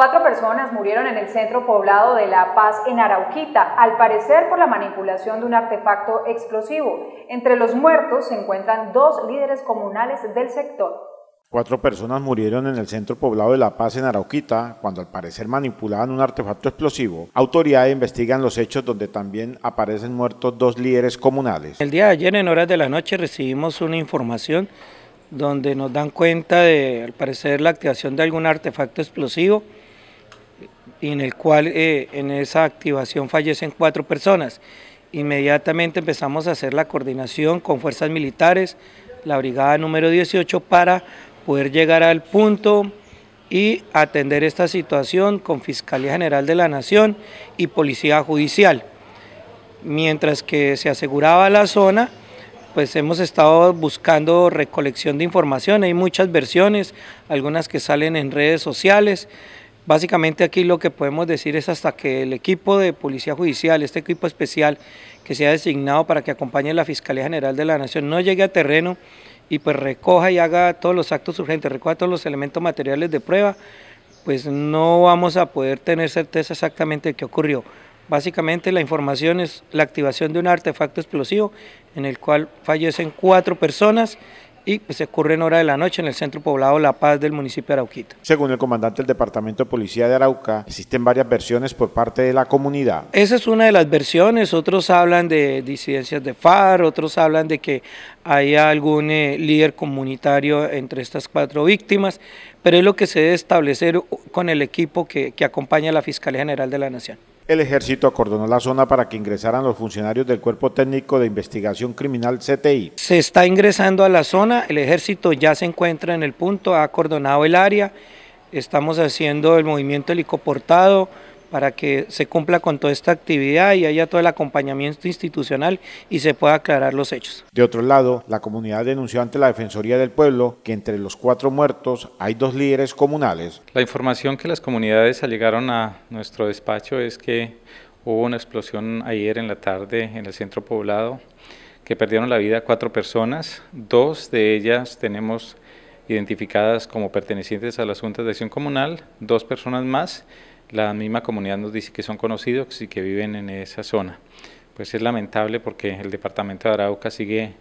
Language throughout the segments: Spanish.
Cuatro personas murieron en el centro poblado de La Paz, en Arauquita, al parecer por la manipulación de un artefacto explosivo. Entre los muertos se encuentran dos líderes comunales del sector. Cuatro personas murieron en el centro poblado de La Paz, en Arauquita, cuando al parecer manipulaban un artefacto explosivo. Autoridades investigan los hechos donde también aparecen muertos dos líderes comunales. El día de ayer, en horas de la noche, recibimos una información donde nos dan cuenta de, al parecer, la activación de algún artefacto explosivo y en el cual eh, en esa activación fallecen cuatro personas. Inmediatamente empezamos a hacer la coordinación con fuerzas militares, la brigada número 18, para poder llegar al punto y atender esta situación con Fiscalía General de la Nación y Policía Judicial. Mientras que se aseguraba la zona, pues hemos estado buscando recolección de información, hay muchas versiones, algunas que salen en redes sociales, Básicamente aquí lo que podemos decir es hasta que el equipo de Policía Judicial, este equipo especial que se ha designado para que acompañe la Fiscalía General de la Nación, no llegue a terreno y pues recoja y haga todos los actos urgentes, recoja todos los elementos materiales de prueba, pues no vamos a poder tener certeza exactamente de qué ocurrió. Básicamente la información es la activación de un artefacto explosivo en el cual fallecen cuatro personas y pues, se ocurre en hora de la noche en el centro poblado La Paz del municipio de Arauquita. Según el comandante del Departamento de Policía de Arauca, existen varias versiones por parte de la comunidad. Esa es una de las versiones, otros hablan de disidencias de FAR, otros hablan de que hay algún eh, líder comunitario entre estas cuatro víctimas, pero es lo que se debe establecer con el equipo que, que acompaña a la Fiscalía General de la Nación. El ejército acordonó la zona para que ingresaran los funcionarios del Cuerpo Técnico de Investigación Criminal CTI. Se está ingresando a la zona, el ejército ya se encuentra en el punto, ha acordonado el área, estamos haciendo el movimiento helicoportado, para que se cumpla con toda esta actividad y haya todo el acompañamiento institucional y se pueda aclarar los hechos. De otro lado, la comunidad denunció ante la Defensoría del Pueblo que entre los cuatro muertos hay dos líderes comunales. La información que las comunidades llegaron a nuestro despacho es que hubo una explosión ayer en la tarde en el centro poblado que perdieron la vida cuatro personas, dos de ellas tenemos identificadas como pertenecientes a las juntas de acción comunal, dos personas más la misma comunidad nos dice que son conocidos y que viven en esa zona. Pues es lamentable porque el departamento de Arauca sigue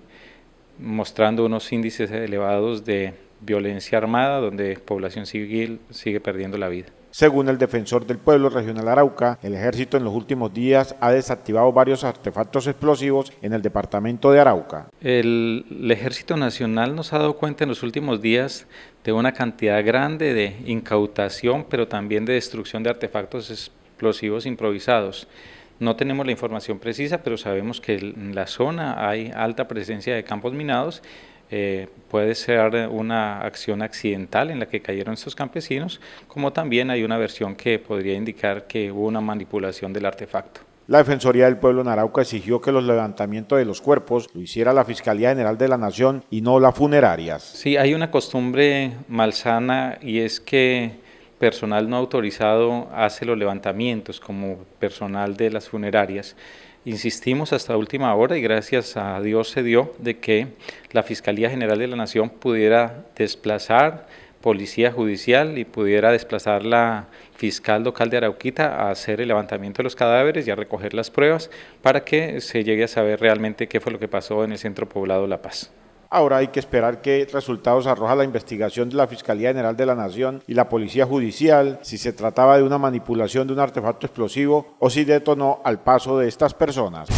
mostrando unos índices elevados de violencia armada donde población civil sigue perdiendo la vida. Según el defensor del pueblo regional Arauca, el ejército en los últimos días ha desactivado varios artefactos explosivos en el departamento de Arauca. El, el, ejército nacional nos ha dado cuenta en los últimos días de una cantidad grande de incautación, pero también de destrucción de artefactos explosivos improvisados. No tenemos la información precisa, pero sabemos que en la zona hay alta presencia de campos minados eh, puede ser una acción accidental en la que cayeron estos campesinos, como también hay una versión que podría indicar que hubo una manipulación del artefacto. La Defensoría del Pueblo en Arauca exigió que los levantamientos de los cuerpos lo hiciera la Fiscalía General de la Nación y no las funerarias. Sí, hay una costumbre malsana y es que personal no autorizado hace los levantamientos como personal de las funerarias. Insistimos hasta última hora y gracias a Dios se dio de que la Fiscalía General de la Nación pudiera desplazar policía judicial y pudiera desplazar la fiscal local de Arauquita a hacer el levantamiento de los cadáveres y a recoger las pruebas para que se llegue a saber realmente qué fue lo que pasó en el centro poblado La Paz. Ahora hay que esperar qué resultados arroja la investigación de la Fiscalía General de la Nación y la Policía Judicial, si se trataba de una manipulación de un artefacto explosivo o si detonó al paso de estas personas.